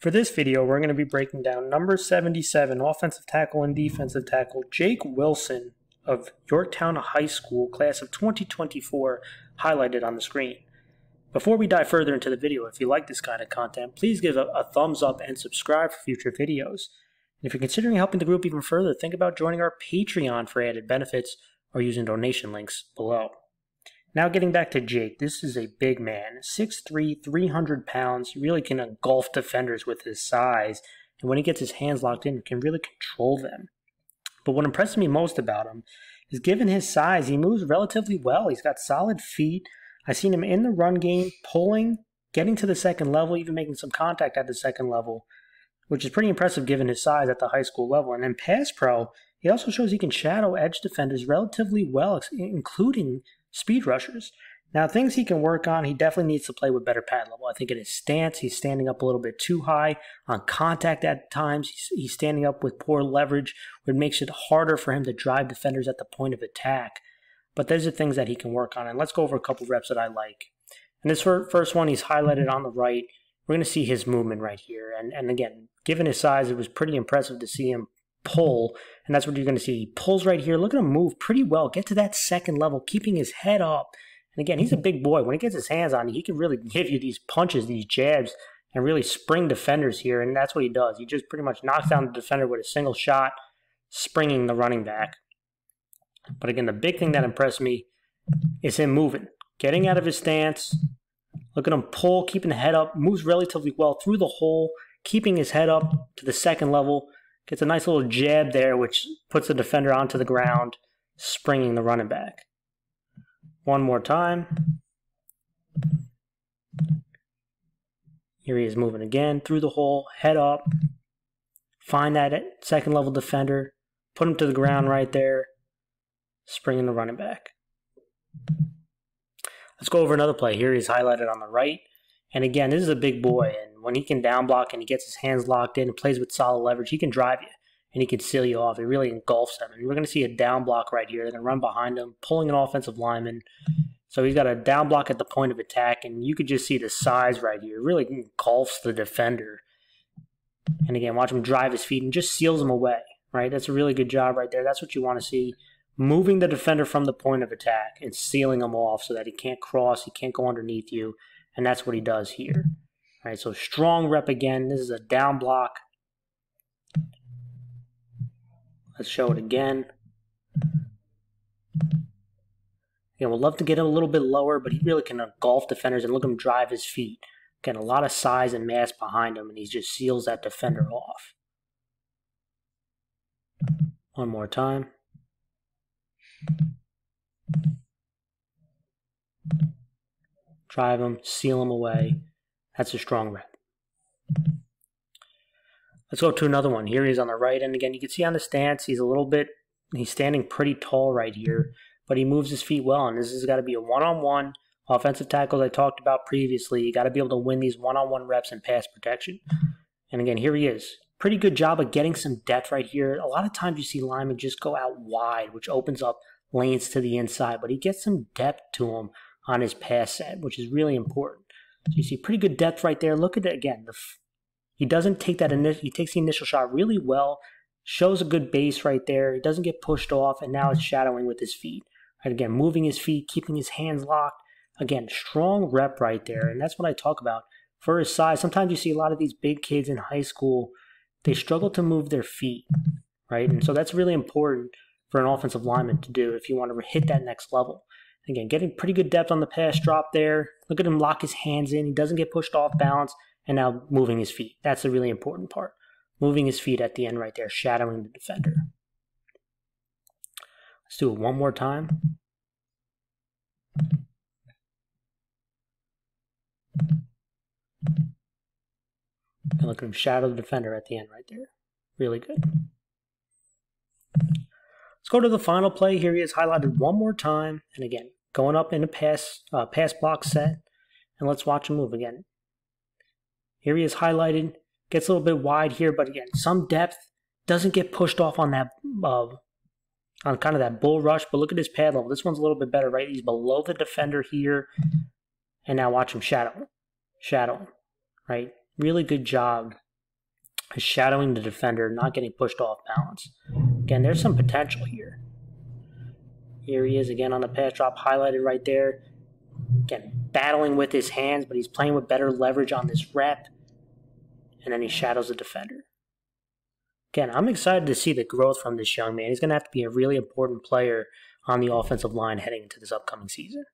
For this video, we're going to be breaking down number 77, offensive tackle and defensive tackle, Jake Wilson of Yorktown High School, class of 2024, highlighted on the screen. Before we dive further into the video, if you like this kind of content, please give a, a thumbs up and subscribe for future videos. And if you're considering helping the group even further, think about joining our Patreon for added benefits or using donation links below. Now getting back to Jake, this is a big man, 6'3", 300 pounds. He really can engulf defenders with his size, and when he gets his hands locked in, he can really control them. But what impresses me most about him is given his size, he moves relatively well. He's got solid feet. I've seen him in the run game, pulling, getting to the second level, even making some contact at the second level, which is pretty impressive given his size at the high school level. And then pass pro, he also shows he can shadow edge defenders relatively well, including speed rushers. Now, things he can work on, he definitely needs to play with better pad level. I think in his stance, he's standing up a little bit too high. On contact at times, he's, he's standing up with poor leverage, which makes it harder for him to drive defenders at the point of attack. But those are things that he can work on. And let's go over a couple reps that I like. And this first one, he's highlighted mm-hmm. on the right. We're going to see his movement right here. And, and again, given his size, it was pretty impressive to see him pull, and that's what you're going to see. He pulls right here. Look at him move pretty well. Get to that second level, keeping his head up. And again, he's a mm-hmm. big boy. When he gets his hands on you, he can really give you these punches, these jabs, and really spring defenders here. And that's what he does. He just pretty much knocks down the defender with a single shot, springing the running back. But again, the big thing that impressed me is him moving, getting out of his stance. Look at him pull, keeping the head up, moves relatively well through the hole, keeping his head up to the second level Gets a nice little jab there, which puts the defender onto the ground, springing the running back. One more time. Here he is moving again through the hole, head up. Find that second level defender, put him to the ground right there, springing the running back. Let's go over another play. Here he's highlighted on the right. And again, this is a big boy, mm-hmm. and when he can down block and he gets his hands locked in and plays with solid leverage, he can drive you and he can seal you off. He really engulfs them. And we're going to see a down block right here. They're going to run behind him, pulling an offensive lineman. So he's got a down block at the point of attack, and you could just see the size right here. It really engulfs the defender. And again, watch him drive his feet and just seals him away, right? That's a really good job right there. That's what you want to see. Moving the defender from the point of attack and sealing him off so that he can't cross, he can't go underneath you. And that's what he does here. All right, so strong rep again. This is a down block. Let's show it again. Yeah, we'd love to get him a little bit lower, but he really can engulf defenders and look him drive his feet. Again, a lot of size and mass behind him, and he just seals that defender off. One more time. Drive them, seal them away. That's a strong rep. Let's go to another one. Here he's on the right end again. You can see on the stance, he's a little bit, he's standing pretty tall right here, but he moves his feet well. And this has got to be a one-on-one offensive tackles I talked about previously. You got to be able to win these one-on-one reps in pass protection. And again, here he is. Pretty good job of getting some depth right here. A lot of times you see linemen just go out wide, which opens up lanes to the inside, but he gets some depth to him on his pass set, which is really important. So you see pretty good depth right there. Look at it again. The, he doesn't take that initial, he takes the initial shot really well, shows a good base right there. He doesn't get pushed off, and now it's shadowing with his feet. Right, again, moving his feet, keeping his hands locked. Again, strong rep right there. And that's what I talk about. For his size, sometimes you see a lot of these big kids in high school, they struggle to move their feet, right? And so that's really important for an offensive lineman to do if you want to hit that next level. Again, getting pretty good depth on the pass drop there. Look at him lock his hands in. He doesn't get pushed off balance. And now moving his feet. That's the really important part. Moving his feet at the end right there, shadowing the defender. Let's do it one more time. And look at him shadow the defender at the end right there. Really good. Go to the final play. Here he is highlighted one more time. And again, going up in a pass, uh, pass block set. And let's watch him move again. Here he is highlighted. Gets a little bit wide here, but again, some depth. Doesn't get pushed off on that, uh, on kind of that bull rush. But look at his pad level. This one's a little bit better, right? He's below the defender here. And now watch him shadow. Shadow, right? Really good job shadowing the defender, not getting pushed off balance. Again, there's some potential here. Here he is again on the pass drop, highlighted right there. Again, battling with his hands, but he's playing with better leverage on this rep. And then he shadows the defender. Again, I'm excited to see the growth from this young man. He's going to have to be a really important player on the offensive line heading into this upcoming season.